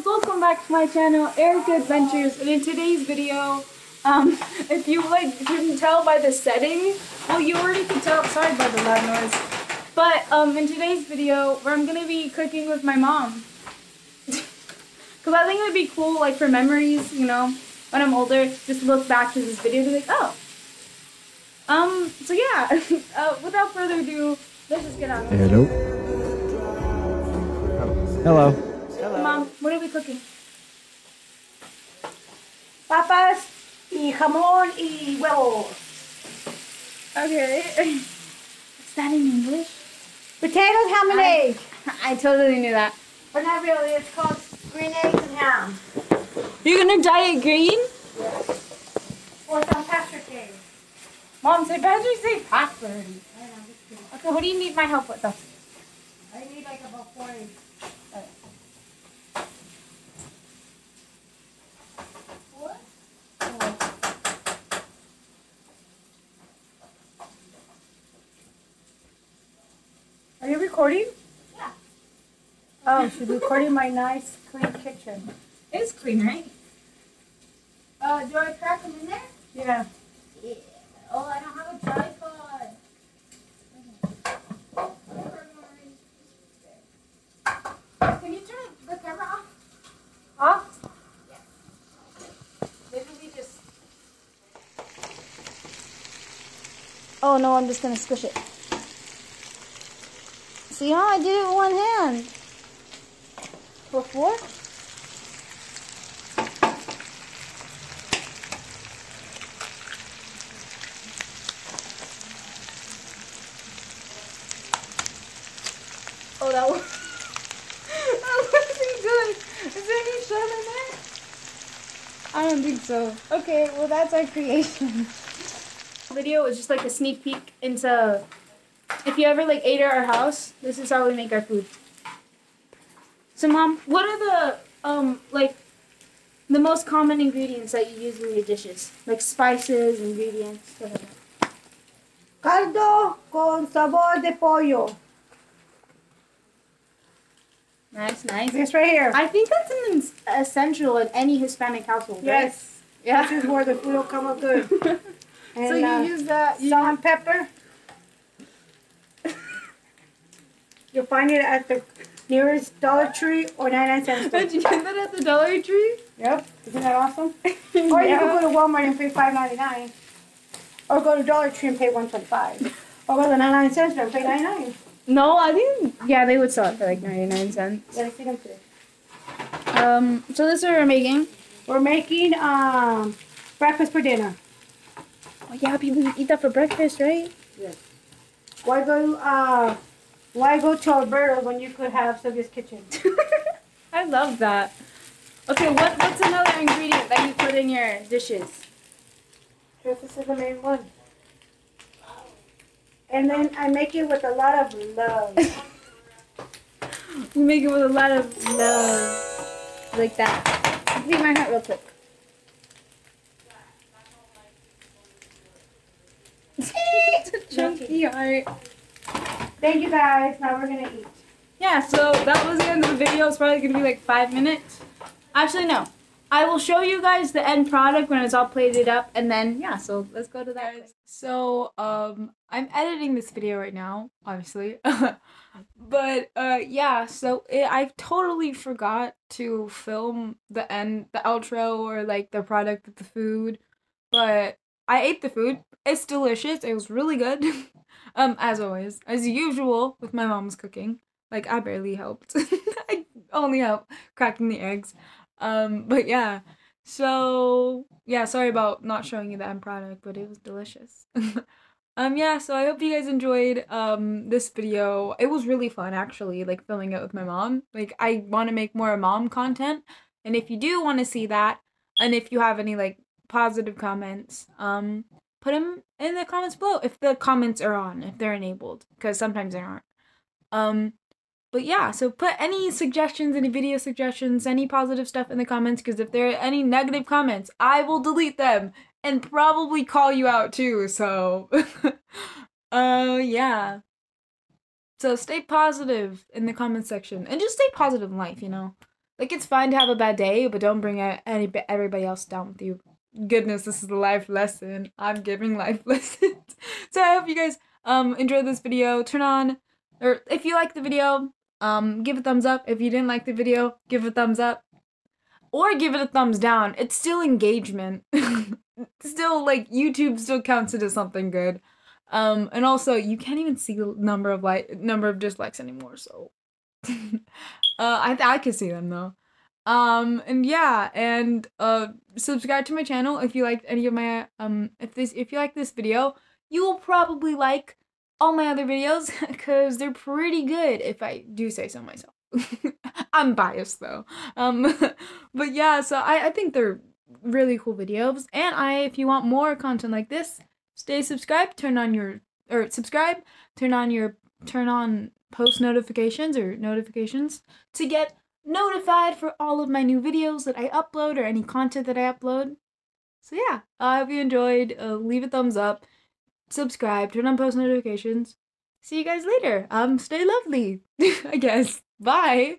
guys, welcome back to my channel, Erica Adventures, and in today's video, um, if you like couldn't tell by the setting, well you already could tell outside by the loud noise, but um, in today's video, where I'm gonna be cooking with my mom, because I think it would be cool, like for memories, you know, when I'm older, just look back to this video and be like, oh. Um, so yeah, uh, without further ado, let's just get on. Hello. Hello. What are we cooking? Papas y jamón y huevos. Okay. Is that in English? Potatoes, ham, and egg. I totally knew that. But not really. It's called green eggs and ham. You're gonna dye it green? Yes. Well, it's on Patrick's Day. Mom, said Patrick's Day pasta already. I know. Okay, what do you need my help with, though? I need like about 40. Are you recording? Yeah. Oh, she's recording my nice clean kitchen. It's clean, right? Uh, do I crack them in there? Yeah. Yeah. Oh, I don't have a tripod. Can you turn the camera off? Off? Maybe we just. Oh no, I'm just gonna squish it. See how I did it with one hand? Before? Oh, that was. that wasn't good. Is there any shell in there? I don't think so. Okay, well, that's our creation. Video is just like a sneak peek into. If you ever like ate at our house, this is how we make our food. So, mom, what are the um like the most common ingredients that you use in your dishes? Like spices, ingredients, stuff like that. Caldo con sabor de pollo. Nice, nice. This right here. I think that's an essential in any Hispanic household. right? Yes. Yeah. This is where the food will come out good. And, so you uh, use that. You salt and pepper. You'll find it at the nearest Dollar Tree or 99 cent store. Did you get that at the Dollar Tree? Yep. Isn't that awesome? Or you can go to Walmart and pay five ninety nine. Or go to Dollar Tree and pay one twenty five. Or go to the 99 cent store and pay 99. No, I think yeah, they would sell it for like ninety nine cents. Yeah, I see them today. Um, so this is what we're making. We're making um breakfast for dinner. Oh yeah, people eat that for breakfast, right? Yes. Why go uh why go to Alberta when you could have Sylvia's kitchen? I love that. Okay, what what's another ingredient that you put in your dishes? This is the main one. And then I make it with a lot of love. you make it with a lot of love, like that. Beat my heart real quick. it's a chunky heart. Thank you guys. Now we're gonna eat. Yeah, so that was the end of the video. It's probably gonna be like five minutes. Actually, no. I will show you guys the end product when it's all plated up, and then yeah. So let's go to that. So um, I'm editing this video right now, obviously, but uh, yeah. So it, I totally forgot to film the end, the outro, or like the product of the food, but I ate the food. It's delicious. It was really good. um, as always, as usual with my mom's cooking. Like I barely helped. I only helped cracking the eggs. Um, but yeah. So yeah, sorry about not showing you the end product, but it was delicious. um yeah, so I hope you guys enjoyed um this video. It was really fun actually, like filming it with my mom. Like I want to make more mom content. And if you do want to see that, and if you have any like positive comments, um put them in the comments below if the comments are on, if they're enabled, because sometimes they aren't. Um but yeah, so put any suggestions, any video suggestions, any positive stuff in the comments because if there are any negative comments, I will delete them and probably call you out too. So, uh, yeah. So stay positive in the comment section and just stay positive in life, you know. Like it's fine to have a bad day, but don't bring any everybody else down with you. Goodness, this is a life lesson. I'm giving life lessons. so I hope you guys um enjoyed this video. Turn on or if you like the video, um give a thumbs up. If you didn't like the video, give a thumbs up. Or give it a thumbs down. It's still engagement. still like YouTube still counts it as something good. Um and also you can't even see the number of like number of dislikes anymore, so uh I I can see them though. Um and yeah, and uh subscribe to my channel if you liked any of my um if this if you like this video, you will probably like all my other videos because they're pretty good if I do say so myself. I'm biased though. Um but yeah, so I, I think they're really cool videos. And I if you want more content like this, stay subscribed, turn on your or subscribe, turn on your turn on post notifications or notifications to get notified for all of my new videos that I upload or any content that I upload. So yeah, I hope you enjoyed. Uh, leave a thumbs up, subscribe, turn on post notifications. See you guys later. Um, stay lovely, I guess. Bye.